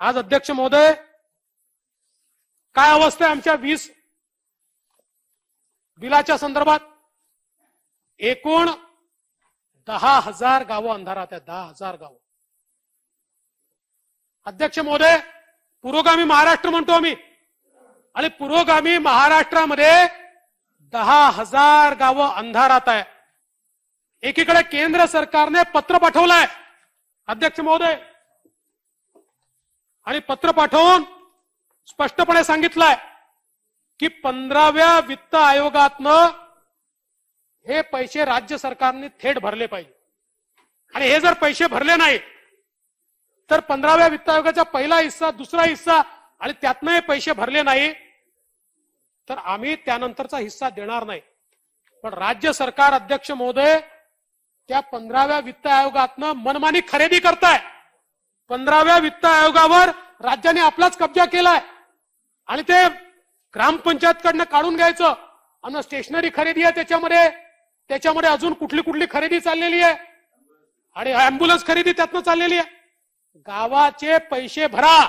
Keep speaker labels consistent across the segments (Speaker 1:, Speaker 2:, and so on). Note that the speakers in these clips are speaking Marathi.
Speaker 1: आज अध्यक्ष महोदय काय अवस्था आहे आमच्या वीस बिलाच्या संदर्भात? एकूण दहा हजार गावं अंधारात आहेत दहा हजार गावं. अध्यक्ष महोदय पुरोगामी महाराष्ट्र म्हणतो आम्ही. आणि पुरोगामी महाराष्ट्रामध्ये दहा हजार गावं अंधारात आहे एकीकडे केंद्र सरकारने पत्र पाठवलंय. अध्यक्ष महोदय आणि पत्र पाठवून स्पष्टपणे सांगितलंय की पंधराव्या वित्त आयोगातनं हे पैसे राज्य सरकारने थेट भरले पाहिजे. आणि हे जर पैसे भरले नाही तर पंधराव्या वित्त आयोगाचा पहिला हिस्सा दुसरा हिस्सा आणि त्यातनं हे पैसे भरले नाही तर आम्ही त्यानंतरचा हिस्सा देणार नाही. पण राज्य सरकार अध्यक्ष महोदय त्या पंधराव्या वित्त आयोगातनं मनमानी खरेदी करताय. पंधराव्या वित्त आयोगावर राज्याने आपलाच कब्जा केलाय. आणि ते ग्रामपंचायतकडनं काढून घ्यायचं. आणि स्टेशनरी खरेदी आहे त्याच्यामध्ये. त्याच्यामध्ये अजून कुठली कुठली खरेदी चाललेली आहे? आणि अँब्युलन्स खरेदी त्यातनं चाललेली आहे. गावाचे पैसे भरा.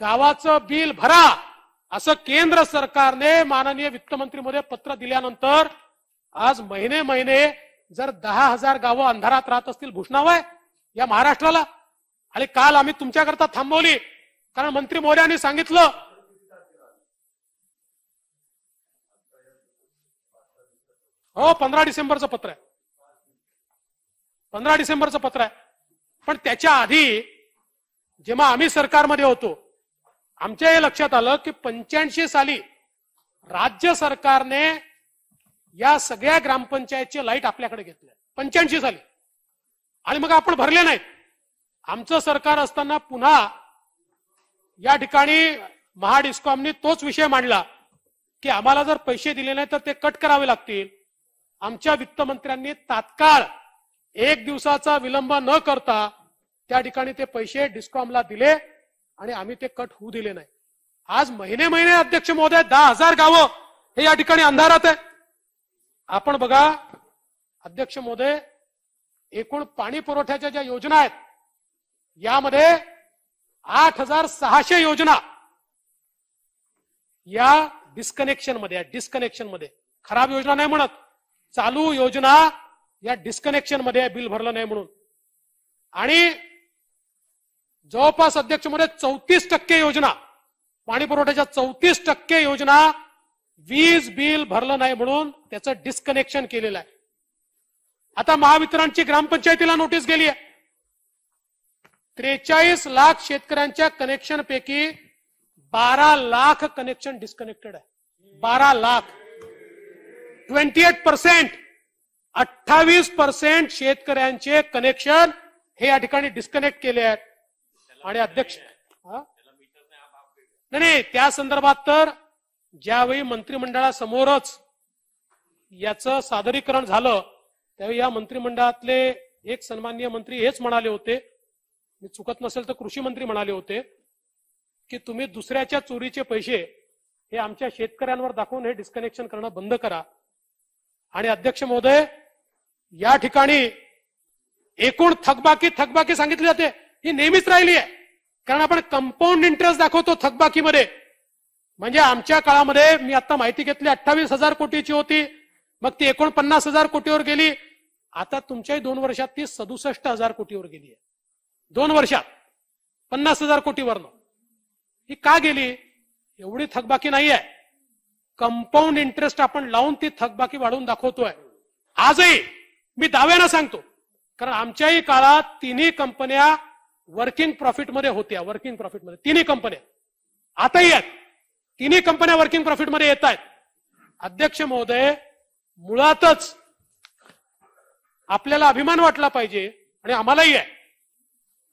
Speaker 1: गावाचं बिल भरा. असं केंद्र सरकारने माननीय वित्तमंत्री मध्ये पत्र दिल्यानंतर आज महिने महिने जर दहा हजार गावं अंधारात राहत असतील भूषणावय या महाराष्ट्राला. आणि काल आम्ही तुमच्याकरता थांबवली. कारण मंत्री मोर्याने सांगितलं. हो पंधरा डिसेंबरचं पत्र आहे. पंधरा डिसेंबरचं पत्र आहे. पण त्याच्या आधी जेव्हा आम्ही सरकारमध्ये होतो आमच्या हे लक्षात आलं की पंच्याऐंशी साली राज्य सरकारने या सगळ्या ग्रामपंचायतचे लाइट आपल्याकडे घेतले. पंच्याऐंशी साली. आणि मग आपण भरले नाहीत. आमचं सरकार असताना पुन्हा या ठिकाणी महाडिस्कॉमनी तोच विषय मांडला की आम्हाला जर पैसे दिले नाही तर ते कट करावे लागतील. आमच्या वित्तमंत्र्यांनी तात्काळ एक दिवसाचा विलंब न करता त्या ठिकाणी ते पैसे डिस्कॉमला दिले आणि आम्ही ते कट होऊ दिले नाही. आज महिने महिने अध्यक्ष महोदय दहा हजार गावं हे या ठिकाणी अंधारात आहे. आपण बघा अध्यक्ष महोदय एकूण पाणी पुरवठ्याच्या ज्या योजना आहेत यामध्ये आठ हजार सहाशे योजना या डिस्कनेक्शनमध्ये डिस्कनेक्शनमध्ये. खराब योजना नाही म्हणत. चालू योजना या डिस्कनेक्शनमध्ये बिल भरलं नाही म्हणून. आणि जवळपास अध्यक्षमध्ये चौतीस टक्के योजना पाणी पुरवठ्याच्या चौतीस टक्के योजना वीज बिल भरलं नाही म्हणून त्याचं डिस्कनेक्शन केलेलं आहे. आता महावितरणची ग्रामपंचायतीला नोटीस गेली आहे त्रेचाळीस लाख शेतकऱ्यांच्या कनेक्शन पैकी बारा लाख कनेक्शन डिस्कनेक्टेड आहे. बारा लाख. ट्वेंटी एट पर्सेंट अठ्ठावीस पर्सेंट शेतकऱ्यांचे कनेक्शन हे या ठिकाणी डिस्कनेक्ट केले आहेत. आणि अध्यक्ष नाही नाही त्या संदर्भात तर ज्यावेळी मंत्रिमंडळासमोरच याचं सादरीकरण झालं त्यावेळी या मंत्रिमंडळातले एक सन्माननीय मंत्री हेच म्हणाले होते मी चुकत नसेल तर कृषी मंत्री म्हणाले होते की तुम्ही दुसऱ्याच्या चोरीचे पैसे हे आमच्या शेतकऱ्यांवर दाखवून हे डिस्कनेक्शन करणं बंद करा. आणि अध्यक्ष महोदय या ठिकाणी एकूण थकबाकी थकबाकी सांगितली जाते. ही नेहमीच राहिली आहे. कारण आपण कंपाऊंड इंटरेस्ट दाखवतो थकबाकीमध्ये. म्हणजे आमच्या काळामध्ये मी आता माहिती घेतली अठ्ठावीस हजार कोटीची होती. मग ती एकोणपन्नास हजार कोटीवर गेली. आता तुमच्याही दोन वर्षात ती सदुसष्ट हजार कोटीवर गेली आहे. दोन वर्षात. पन्नास हजार कोटीवरनं ही का गेली? एवढी थकबाकी नाही आहे कंपाऊंड इंटरेस्ट आपण लावून ती थकबाकी वाढवून दाखवतोय. आजही मी दाव्यानं सांगतो कारण आमच्याही काळात तिन्ही कंपन्या वर्किंग प्रॉफिटमध्ये होत्या वर्किंग प्रॉफिटमध्ये तिन्ही कंपन्या. आताही आहेत. तिन्ही कंपन्या वर्किंग प्रॉफिटमध्ये येत आहेत. अध्यक्ष महोदय मुळातच आपल्याला अभिमान वाटला पाहिजे आणि आम्हालाही आहे.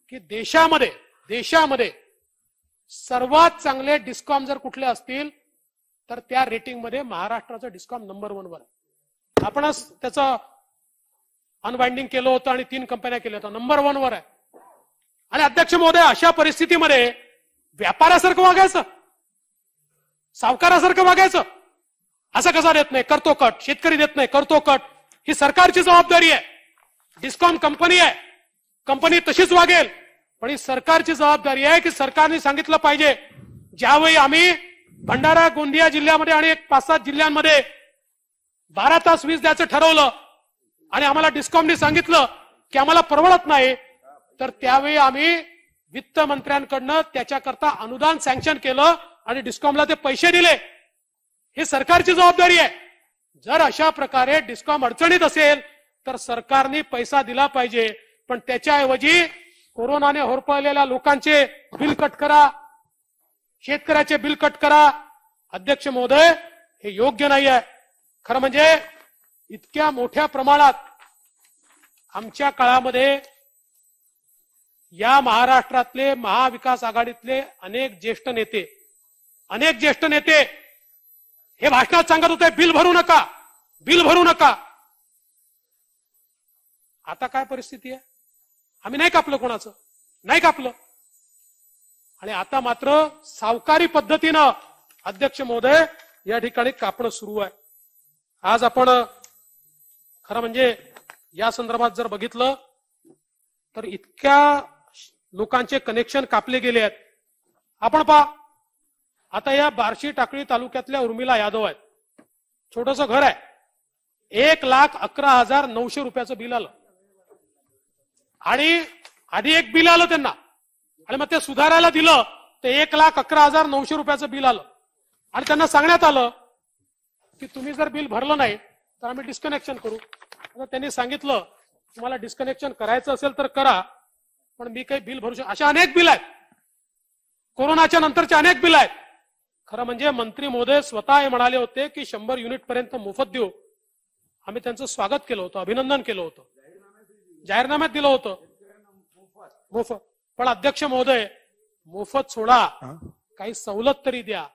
Speaker 1: की देशामध्ये देशामध्ये सर्वात चांगले डिस्कॉम जर कुठले असतील तर त्या रेटिंगमध्ये महाराष्ट्राचं डिस्कॉम नंबर वन वर. आहे आपणच त्याचं अनबाइंडिंग केलं होतं आणि तीन कंपन्या केल्या होत्या. नंबर वन वर आहे. आणि अध्यक्ष महोदय अशा परिस्थितीमध्ये व्यापारासारखं वागायचं? सावकारासारखं वागायचं? असं कसा देत नाही? करतो कट शेतकरी देत नाही. करतो कट ही सरकारची जबाबदारी आहे. डिस्कॉम कंपनी आहे. कंपनी तशीच वागेल. पण ही सरकारची जबाबदारी आहे की सरकारने सांगितलं पाहिजे. ज्यावेळी आम्ही भंडारा गोंदिया जिल्ह्यामध्ये आणि एक पाच सात जिल्ह्यांमध्ये बारा तास वीज द्यायचं ठरवलं आणि आम्हाला डिस्कॉमने सांगितलं की आम्हाला परवडत नाही तर त्यावेळी आम्ही वित्त मंत्र्यांकडनं त्याच्याकरता अनुदान सँक्शन केलं आणि डिस्कॉमला ते पैसे दिले. हे सरकारची जबाबदारी आहे. जर अशा प्रकारे डिस्कॉम अडचणीत असेल तर सरकारने पैसा दिला पाहिजे. पण त्याच्याऐवजी कोरोनाने होरपळलेल्या लोकांचे बिल कट करा शेतकऱ्याचे बिल कट करा. अध्यक्ष महोदय हे योग्य नाही आहे खरं म्हणजे इतक्या मोठ्या प्रमाणात आमच्या काळामध्ये या महाराष्ट्रातले महाविकास आघाडीतले अनेक ज्येष्ठ नेते अनेक ज्येष्ठ नेते हे भाषणात सांगत होते बिल भरू नका बिल भरू नका. आता काय परिस्थिती आहे? आम्ही नाही कापलं कोणाचं. नाही कापलं. आणि आता मात्र सावकारी पद्धतीनं अध्यक्ष महोदय या ठिकाणी कापणं सुरू आहे. आज आपण खरं म्हणजे या संदर्भात जर बघितलं तर इतक्या लोकांचे कनेक्शन कापले गेले आहेत. आपण पहा आता या बार्शी टाकळी तालुक्यातल्या उर्मिला यादव आहेत. छोटस घर आहे. एक लाख अकरा हजार नऊशे रुपयाचं बिल आलं. आणि आधी एक बिल आलं त्यांना. आणि मग ते सुधारायला दिलं ते एक लाख अकरा हजार नऊशे रुपयाचं बिल आलं. आणि त्यांना सांगण्यात आलं की तुम्ही जर बिल भरलं नाही तर आम्ही डिस्कनेक्शन करू. त्यांनी सांगितलं तुम्हाला डिस्कनेक्शन करायचं असेल तर करा पण मी काही बिल भरू शकतो अशा अनेक बिल आहेत. कोरोनाच्या नंतरचे अनेक बिल आहेत. खरं म्हणजे मंत्री मोदय स्वतः हे म्हणाले होते की शंभर युनिट पर्यंत मोफत देऊ. आम्ही त्यांचं स्वागत केलं होतं अभिनंदन केलं होतं. जाहीरनाम्यात दिलं होतं. मोफत. पण अध्यक्ष महोदय मोफत सोडा. काही सवलत तरी द्या.